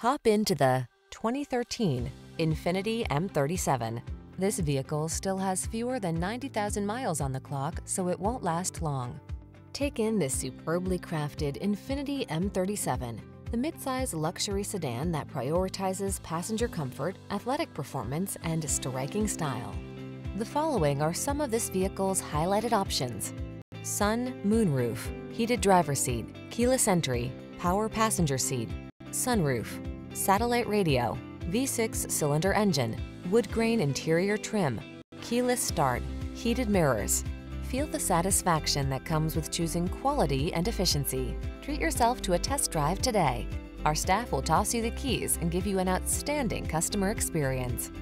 Hop into the 2013 Infiniti M37. This vehicle still has fewer than 90,000 miles on the clock, so it won't last long. Take in this superbly crafted Infiniti M37, the midsize luxury sedan that prioritizes passenger comfort, athletic performance, and striking style. The following are some of this vehicle's highlighted options. Sun moonroof, heated driver seat, keyless entry, power passenger seat, sunroof, satellite radio, V6 cylinder engine, wood grain interior trim, keyless start, heated mirrors. Feel the satisfaction that comes with choosing quality and efficiency. Treat yourself to a test drive today. Our staff will toss you the keys and give you an outstanding customer experience.